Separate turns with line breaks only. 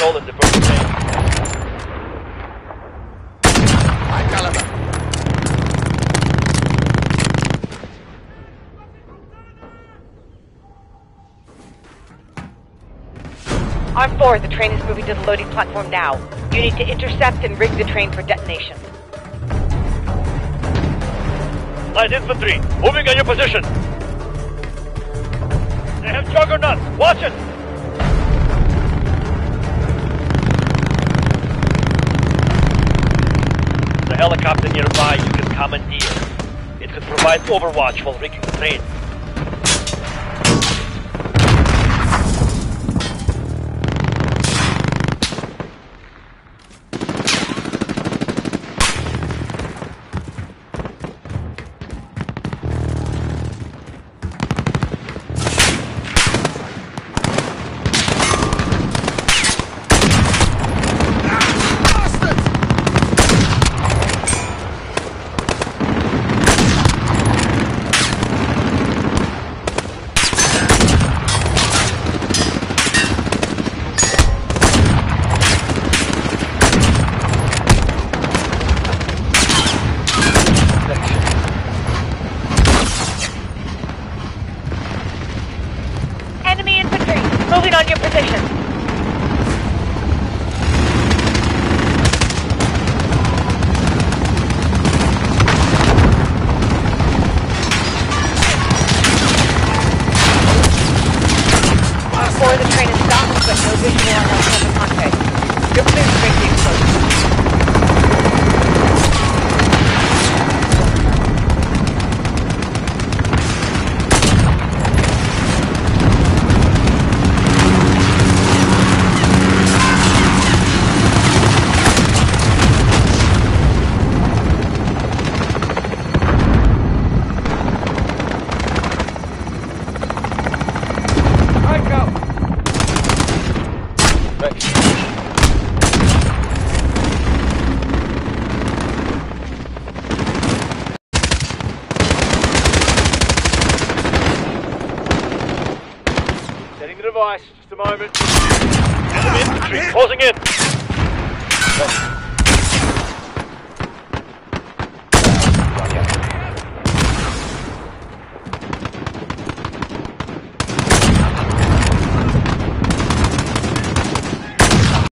stolen the first train.
High caliber.
On four, the train is moving to the loading platform now. You need to intercept and rig the train for detonation.
Light infantry, moving on your position. They have juggernauts. Watch it. Nearby you can commandeer. It could provide overwatch while rigging the train.
On your position. On four, the train is stopped, but no visual on
advice, just a moment. Enemy infantry closing in.